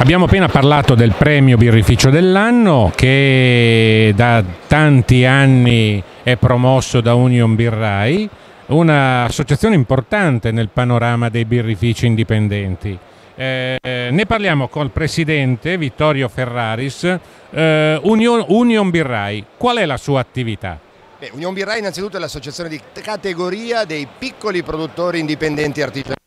Abbiamo appena parlato del premio birrificio dell'anno che da tanti anni è promosso da Union Birrai, un'associazione importante nel panorama dei birrifici indipendenti. Eh, ne parliamo col presidente Vittorio Ferraris, eh, Union, Union Birrai. Qual è la sua attività? Beh, Union Birrai innanzitutto è l'associazione di categoria dei piccoli produttori indipendenti artigianali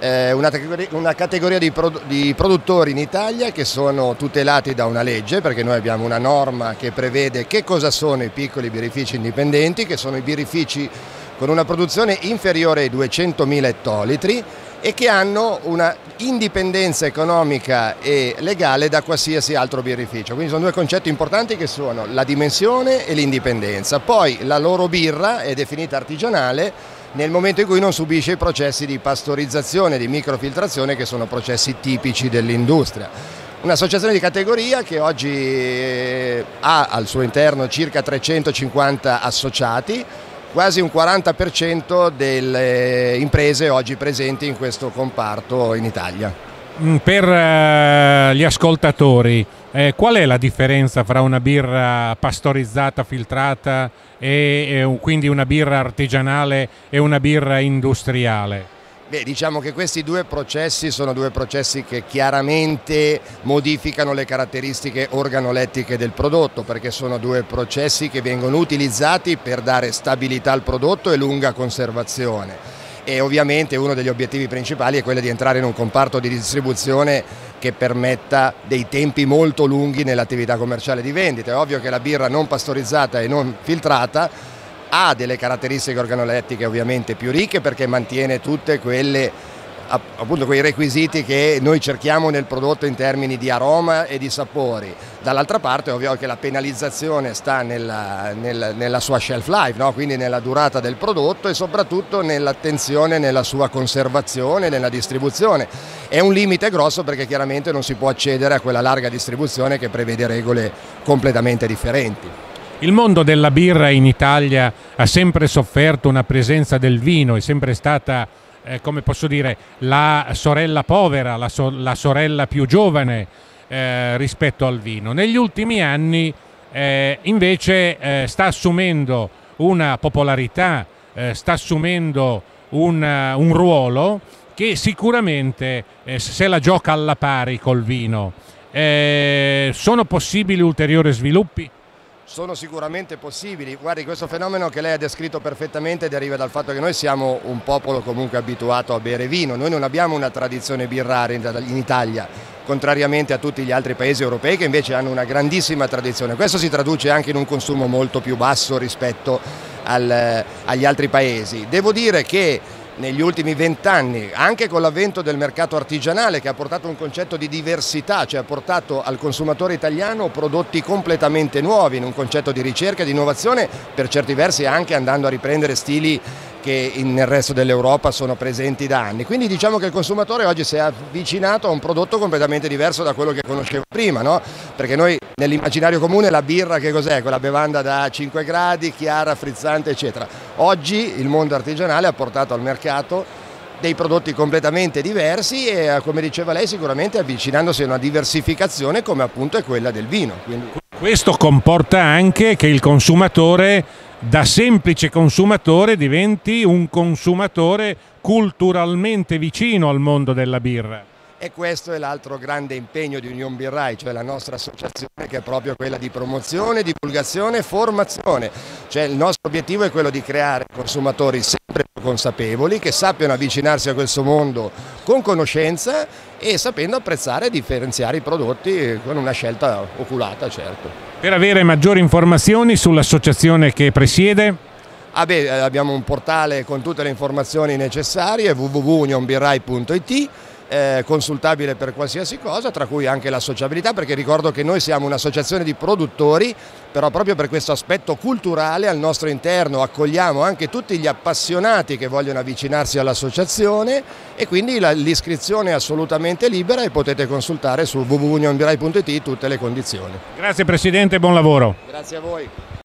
una, una, categoria di, produ di, produttori in Italia che sono tutelati da una legge perché noi abbiamo una norma che prevede che cosa sono i piccoli birrifici indipendenti, che sono i birrifici con una produzione inferiore ai 200.000 ettolitri e che hanno una indipendenza economica e legale da qualsiasi altro birrificio. Quindi sono due concetti importanti che sono la dimensione e l'indipendenza. Poi la loro birra è definita artigianale nel momento in cui non subisce i processi di pastorizzazione, di microfiltrazione che sono processi tipici dell'industria. Un'associazione di categoria che oggi eh, ha al suo interno circa 350 associati, quasi un 40% delle imprese oggi presenti in questo comparto in Italia. Mm, per eh, gli ascoltatori, eh, qual è la differenza fra una birra pastorizzata, filtrata e, e quindi una birra artigianale e una birra industriale? Beh, diciamo che questi due processi sono due processi che chiaramente modificano le caratteristiche organolettiche del prodotto perché sono due processi che vengono utilizzati per dare stabilità al prodotto e lunga conservazione e ovviamente uno degli obiettivi principali è quello di entrare in un comparto di distribuzione che permetta dei tempi molto lunghi nell'attività commerciale di vendita. È ovvio che la birra non pastorizzata e non filtrata ha delle caratteristiche organolettiche ovviamente più ricche perché mantiene tutte quelle appunto quei requisiti che noi cerchiamo nel prodotto in termini di aroma e di sapori. Dall'altra parte è ovvio che la penalizzazione sta nella, nella, nella sua shelf life, no? quindi nella durata del prodotto e soprattutto nell'attenzione nella sua conservazione, nella distribuzione. È un limite grosso perché chiaramente non si può accedere a quella larga distribuzione che prevede regole completamente differenti. Il mondo della birra in Italia ha sempre sofferto una presenza del vino, è sempre stata eh, come posso dire, la sorella povera, la, so la sorella più giovane eh, rispetto al vino. Negli ultimi anni eh, invece eh, sta assumendo una popolarità, eh, sta assumendo un, un, ruolo che sicuramente eh, se la gioca alla pari col vino. sono possibili ulteriori sviluppi? Sono sicuramente possibili. Guardi, questo fenomeno che lei ha descritto perfettamente deriva dal fatto che noi siamo un popolo comunque abituato a bere vino, noi non abbiamo una tradizione birraria in Italia, contrariamente a tutti gli altri paesi europei che invece hanno una grandissima tradizione. Questo si traduce anche in un consumo molto più basso rispetto al, agli altri paesi. Devo dire che negli ultimi vent'anni, anche con l'avvento del mercato artigianale che ha portato un concetto di diversità, cioè ha portato al consumatore italiano prodotti completamente nuovi, in un concetto di ricerca e di innovazione, per certi versi anche andando a riprendere stili che nel resto dell'Europa sono presenti da anni. Quindi diciamo che il consumatore oggi si è avvicinato a un prodotto completamente diverso da quello che conosceva prima, no? perché noi nell'immaginario comune la birra che cos'è? Quella bevanda da 5 gradi, chiara, frizzante eccetera. Oggi il mondo artigianale ha portato al mercato dei prodotti completamente diversi e come diceva lei sicuramente avvicinandosi a una diversificazione come appunto è quella del vino. Quindi... Questo comporta anche che il consumatore da semplice consumatore diventi un consumatore culturalmente vicino al mondo della birra. E questo è l'altro grande impegno di Union Birrai, cioè la nostra associazione che è proprio quella di promozione, divulgazione e formazione. Cioè il nostro obiettivo è quello di creare consumatori sempre più consapevoli, che sappiano avvicinarsi a questo mondo con conoscenza e sapendo apprezzare e differenziare i prodotti con una scelta oculata, certo. Per avere maggiori informazioni sull'associazione che presiede? Ah beh, abbiamo un portale con tutte le informazioni necessarie www.unionbirrai.it eh, consultabile per qualsiasi cosa, tra cui anche l'associabilità, perché ricordo che noi siamo un'associazione di produttori, però proprio per questo aspetto culturale al nostro interno accogliamo anche tutti gli appassionati che vogliono avvicinarsi all'associazione e quindi l'iscrizione è assolutamente libera e potete consultare su www.unionbirai.it tutte le condizioni. Grazie Presidente, buon lavoro. Grazie a voi.